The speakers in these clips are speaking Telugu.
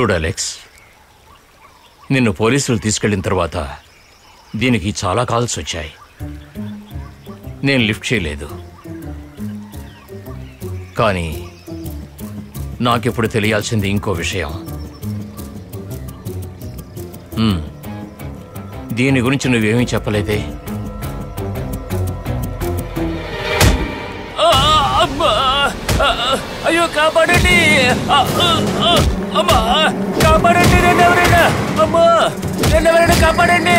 చూడు అలెక్స్. నిన్ను పోలీసులు తీసుకెళ్ళిన తర్వాత దీనికి చాలా కాల్స్ వచ్చాయి. నేను లిఫ్ట్ చేయలేదు. కానీ నాకిప్పుడు తెలియాల్సింది ఇంకో విషయం. దీని గురించి నువ్వేమీ చెప్పలేదే? అయ్యో కాపాడండి! అమ్మా కాపాడండి నన్ను ఎవరైనా అమ్మా నన్ను ఎవరైనా కాపాడండి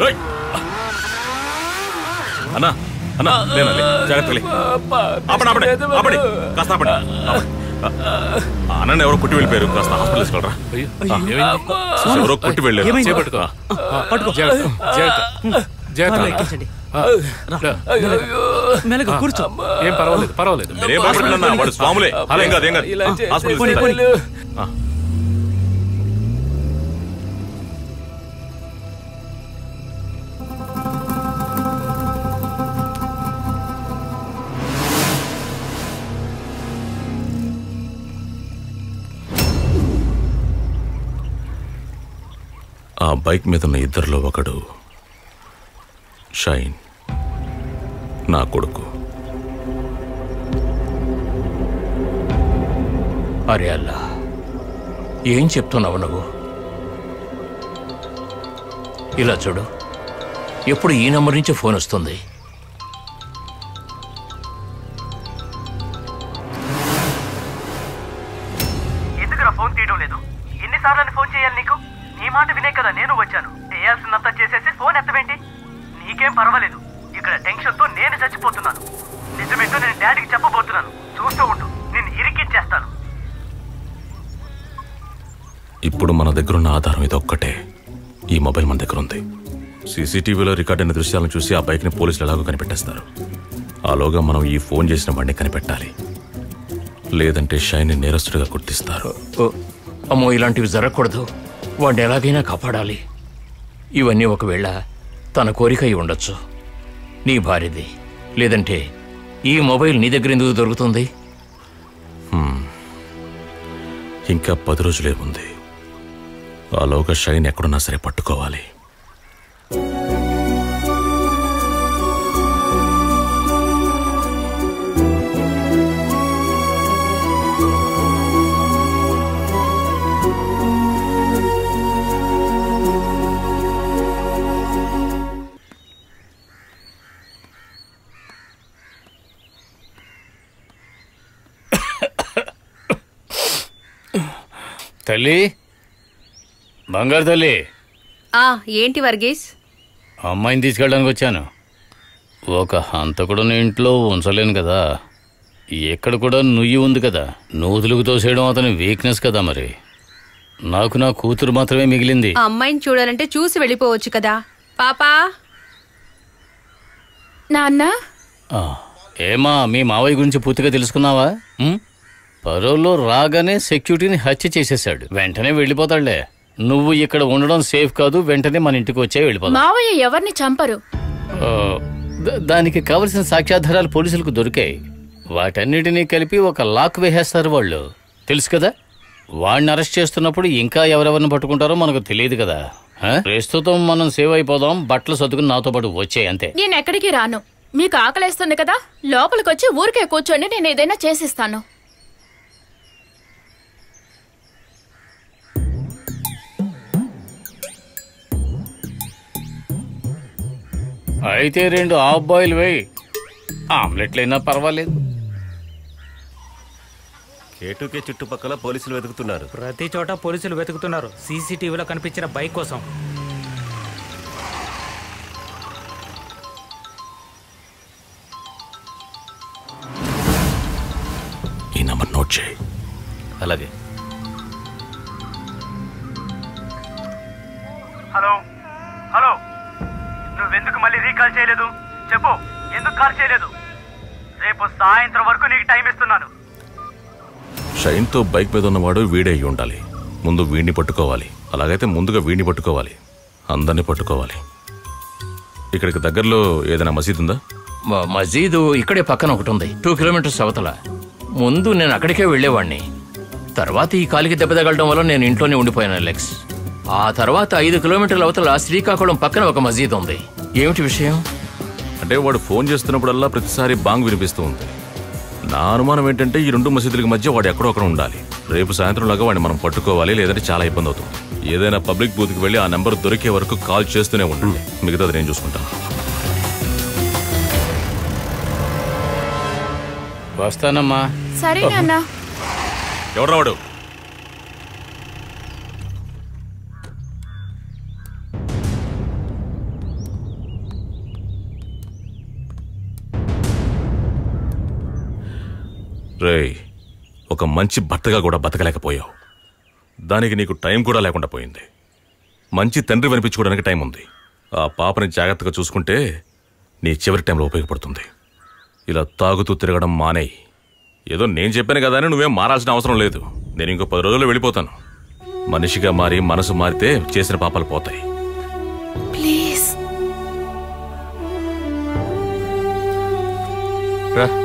రేయ్. అన్నా అన్నా లేనా లే. జాగ్రత్తగా లే. ఆపండి ఆపండి ఆపండి. కాస్త ఆపండి. అన్నని ఎవరో కొట్టి వెళ్ళిపోయారు. కాస్త హాస్పిటల్ తీసుకెళ్ళరా. ఎవరో కొట్టి వెళ్ళారు. కూర్చో. ఏం పర్వాలేదు పర్వాలేదు. స్వాములే. హాస్పిటల్ బైక్ మీద ఉన్న ఇద్దరిలో ఒకడు. షైన్. నా కొడుకు. అరే అల్లా ఏం చెప్తున్నావు నువ్వు? ఇలా చూడు ఎప్పుడు ఈ నంబర్ నుంచి ఫోన్ వస్తుంది? ఎందుకురా ఫోన్ తీయడం లేదు? ఎన్నిసార్లు ఫోన్ చేయాలి నీకు? నీ మాట వినే కదా నేను వచ్చాను. చేయాల్సిందంతా చేసేసి ఫోన్ ఎత్తవేంటి? నీకేం పర్వాలేదు. ఇక్కడ టెన్షన్తో నేను చచ్చిపోతున్నాను. నిజమేంటో నేను డాడీకి చెప్పబోతున్నాను. చూస్తూ ఉండు. నేను ఇరికిచ్చేస్తాను ఇప్పుడు మన దగ్గర ఉన్న ఆధారం ఇది ఒక్కటే. ఈ మొబైల్ మన దగ్గర ఉంది సీసీటీవీలో రికార్డ్ అయిన దృశ్యాలను చూసి ఆ బైక్ని పోలీసులు ఎలాగో కనిపెట్టేస్తారు. ఆలోగా మనం ఈ ఫోన్ చేసిన వాడిని కనిపెట్టాలి. లేదంటే షైన్ని నేరస్తుడిగా గుర్తిస్తారు ఓ, అమ్మో ఇలాంటివి జరగకూడదు. వాడిని ఎలాగైనా కాపాడాలి. ఇవన్నీ ఒకవేళ తన కోరిక అయి ఉండొచ్చు. నీ భార్యది. లేదంటే ఈ మొబైల్ నీ దగ్గర ఎందుకు దొరుకుతుంది? ఇంకా పది రోజులే ఉంది. ఆలోగా షైన్ ఎక్కడున్నా సరే పట్టుకోవాలి. తల్లి? బంగారు తల్లి? ఆ ఏంటి వర్గీస్? అమ్మాయిని తీసుకెళ్ళడానికి వచ్చాను. ఒక హంతకుడు ఇంట్లో ఉంచలేను కదా. ఎక్కడ కూడా నుయ్యి ఉంది కదా. నూతులకు తోసేయడం అతని వీక్నెస్ కదా మరి. నాకు నా కూతురు మాత్రమే మిగిలింది. అమ్మాయిని చూడాలంటే చూసి వెళ్ళిపోవచ్చు కదా. పాపా? నాన్న? ఆ, ఏమా మీ మావయ్య గురించి పూర్తిగా తెలుసుకున్నావా? పరోల్లో రాగానే సెక్యూరిటీని హత్య చేసేశాడు. వెంటనే వెళ్ళిపోతాడులే. నువ్వు ఇక్కడ ఉండడం సేఫ్ కాదు వెంటనే మన ఇంటికి వచ్చే వెళ్ళిపోతాం మావయ్య ఎవరిని చంపరు? దానికి కావలసిన సాక్ష్యాధారాలు పోలీసులకు దొరికాయి. వాటన్నిటినీ కలిపి ఒక లాక్ వేసేస్తారు వాళ్ళు. తెలుసు కదా? వాడిని అరెస్ట్ చేస్తున్నప్పుడు ఇంకా ఎవరెవరిని పట్టుకుంటారో మనకు తెలియదు కదా. ఆ? ప్రస్తుతం మనం సేవ్ అయిపోదాం బట్టలు సర్దుకుని నాతో పాటు వచ్చాయి అంతే. నేను ఎక్కడికి రాను? మీకు ఆకలేస్తుంది కదా? లోపలికి వచ్చి ఊరికే కూర్చోండి నేను ఏదైనా చేసిస్తాను. అయితే రెండు హాఫ్ బాయిల్ వేయి ఆమ్లెట్లైనా పర్వాలేదు. కేటుకే చుట్టుపక్కల పోలీసులు వెతుకుతున్నారు. ప్రతి చోట పోలీసులు వెతుకుతున్నారు. సీసీటీవీలో కనిపించిన బైక్ కోసం. ఈ నంబర్ నోట్ చేయి. అలాగే. మళ్ళీ రీకాల్ చేయలేదు. చెప్పు ఎందుకు కాల్ చేయలేదు? రేపు సాయంత్రం వరకు నీకు టైం ఇస్తున్నాను. షైన్తో బైక్ మీద ఉన్నవాడు వీడే అయి ఉండాలి. ముందు వీడిని పట్టుకోవాలి. అలాగైతే ముందుగా వీడిని పట్టుకోవాలి. అందరినీ పట్టుకోవాలి. ఇక్కడికి దగ్గరలో ఏదైనా మసీద్ ఉందా? మ- మజీదు ఇక్కడే పక్కన ఒకటి ఉంది. టూ కిలోమీటర్స్ అవతల. ముందు నేను అక్కడికే వెళ్ళేవాడిని తర్వాత ఈ కాలికి దెబ్బ తగలడం వల్ల నేను ఇంట్లోనే ఉండిపోయాను అలెక్స్. ఆ తర్వాత ఐదు కిలోమీటర్ల అవతల శ్రీకాకుళం పక్కన ఒక మజీద్ ఉంది. ఏమిటి విషయం? అంటే వాడు ఫోన్ చేస్తున్నప్పుడల్లా ప్రతిసారి బాంగ్ వినిపిస్తూ ఉంది. నా అనుమానం ఏంటంటే ఈ రెండు మసీదులకి మధ్య వాడు ఎక్కడో అక్కడ ఉండాలి. రేపు సాయంత్రంలాగా వాడిని మనం పట్టుకోవాలి లేదంటే చాలా ఇబ్బంది అవుతుంది. ఏదైనా పబ్లిక్ బూత్కి వెళ్ళి ఆ నెంబర్ దొరికే వరకు కాల్ చేస్తూనే ఉండండి. మిగతాది నేను చూసుకుంటాను వస్తానమ్మా. సరే నాన్న వాడు? రేయ్ ఒక మంచి భర్తగా కూడా బతకలేకపోయావు. దానికి నీకు టైం కూడా లేకుండా పోయింది. మంచి తండ్రి వినిపించుకోవడానికి టైం ఉంది. ఆ పాపని జాగ్రత్తగా చూసుకుంటే నీ చివరి టైంలో ఉపయోగపడుతుంది. ఇలా తాగుతూ తిరగడం మానేయి. ఏదో నేను చెప్పాను కదా అని నువ్వేం మారాల్సిన అవసరం లేదు. నేను ఇంకో పది రోజుల్లో వెళ్ళిపోతాను. మనిషిగా మారి మనసు మారితే చేసిన పాపాలు పోతాయి. ప్లీజ్. రా.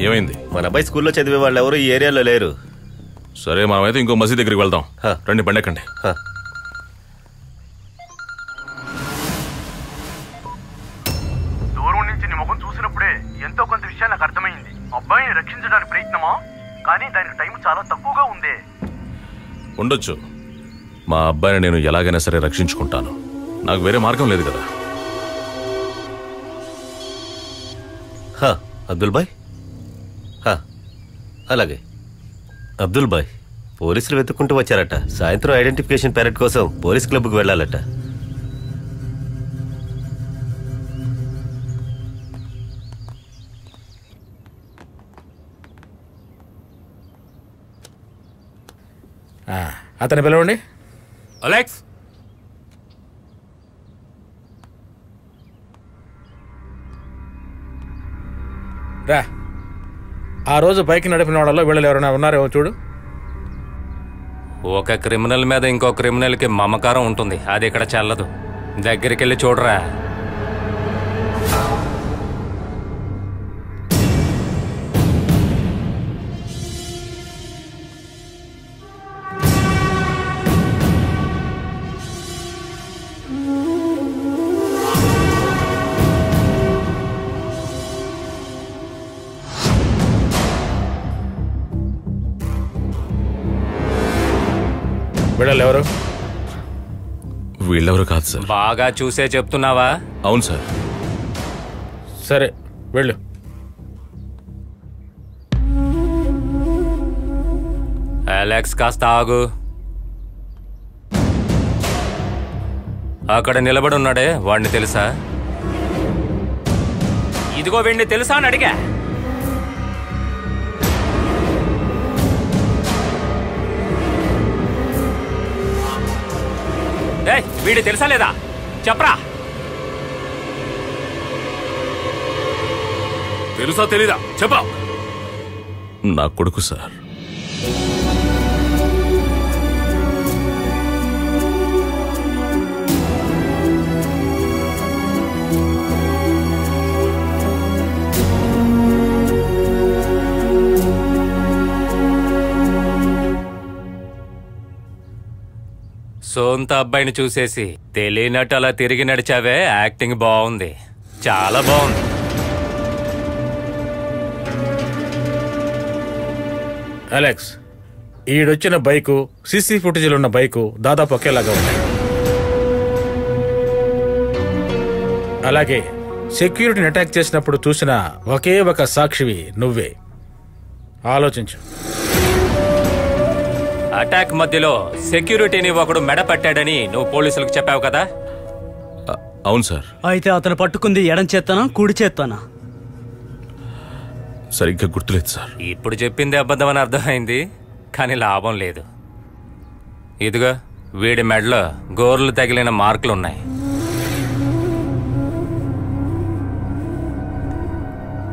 ఏమైంది? మన అబ్బాయి స్కూల్లో చదివే వాళ్ళు ఎవరు ఈ ఏరియాలో లేరు. సరే మనమైతే ఇంకో మసీద్ దగ్గరికి వెళ్దాం. హ. రండి బండెక్కండి. హ. దూరం నుంచి నీ ముఖం చూసినప్పుడే ఎంతో కొంత విషయాలు నాకు అర్థమైంది. అబ్బాయిని రక్షించడానికి ప్రయత్నమా? కానీ దానికి టైం చాలా తక్కువగా ఉందే. ఉండొచ్చు. మా అబ్బాయిని నేను ఎలాగైనా సరే రక్షించుకుంటాను. నాకు వేరే మార్గం లేదు కదా. హ, అబ్దుల్ బాయ్ హ, అలాగే. అబ్దుల్ బాయ్ పోలీసులు వెతుక్కుంటూ వచ్చారట. సాయంత్రం ఐడెంటిఫికేషన్ పెరట్ కోసం పోలీస్ క్లబ్కి వెళ్ళాలట. అతని పిలవండి. అలెక్స్! రా. ఆ రోజు బైక్ నడిపిన వాళ్ళలో వీళ్ళు ఎవరైనా ఉన్నారేమో చూడు. ఒక క్రిమినల్ మీద ఇంకో క్రిమినల్కి మమకారం ఉంటుంది. అది ఇక్కడ చల్లదు. దగ్గరికి వెళ్ళి చూడరా. వీళ్ళు ఎవరు వీళ్ళెవరు కాదు సార్. బాగా చూసే చెప్తున్నావా? అవును సార్. సరే వెళ్ళు. అలెక్స్ కాస్త ఆగు. అక్కడ నిలబడి ఉన్నాడే వాడిని తెలుసా? ఇదిగో వీడిని తెలుసా అని అడిగా. ఏయ్, వీడి తెలుసా లేదా? చెప్పరా. తెలుసా తెలీదా? చెప్పా నా కొడుకు సార్. సొంత అబ్బాయిని చూసేసి తెలియనట్టు అలా తిరిగి నడిచావే? యాక్టింగ్ బాగుంది. చాలా బాగుంది. అలెక్స్ ఈడొచ్చిన బైకు సీసీ ఫుటేజ్లు ఉన్న బైకు దాదాపు ఒకేలాగా ఉన్నాయి అలాగే సెక్యూరిటీని అటాక్ చేసినప్పుడు చూసిన ఒకే ఒక సాక్షివి నువ్వే. ఆలోచించు. అటాక్ మధ్యలో సెక్యూరిటీని ఒకడు మెడ పట్టాడని నువ్వు పోలీసులకు చెప్పావు కదా? అవును సార్. అయితే అతను పట్టుకుంది ఎడం చేత్తానా కుడి చేత్తానా? సరిగ్గా గుర్తులేదు సార్. ఇప్పుడు చెప్పింది అబద్ధమని అర్థమైంది కానీ లాభం లేదు. ఇదిగో వీడి మెడలో గోర్లు తగిలిన మార్కులు ఉన్నాయి.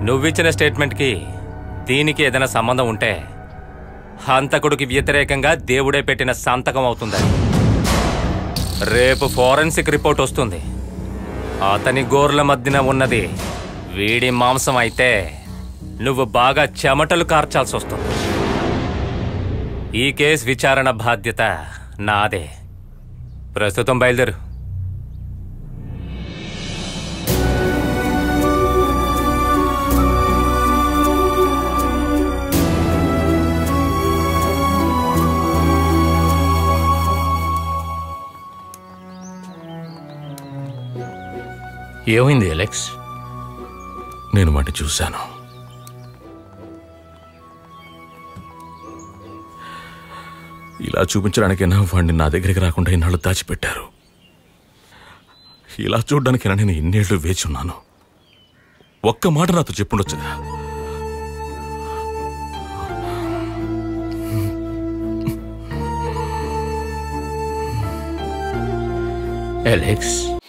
నువ్విచ్చిన స్టేట్మెంట్కి దీనికి ఏదైనా సంబంధం ఉంటే హంతకుడికి వ్యతిరేకంగా దేవుడే పెట్టిన సంతకం అవుతుందని రేపు ఫోరెన్సిక్ రిపోర్ట్ వస్తుంది. అతని గోర్ల మధ్యన ఉన్నది వీడి మాంసం అయితే నువ్వు బాగా చెమటలు కార్చాల్సి వస్తుంది. ఈ కేసు విచారణ బాధ్యత నాదే. ప్రస్తుతం బయలుదేరు. ఏమైంది అలెక్స్? నేను వాటిని చూశాను. ఇలా చూపించడానికైనా వాడిని నా దగ్గరికి రాకుండా ఇన్నాళ్ళు దాచిపెట్టారు. ఇలా చూడడానికైనా నేను ఇన్నేళ్ళు వేచి ఉన్నాను. ఒక్క మాట నాతో చెప్పుండొచ్చుగా అలెక్స్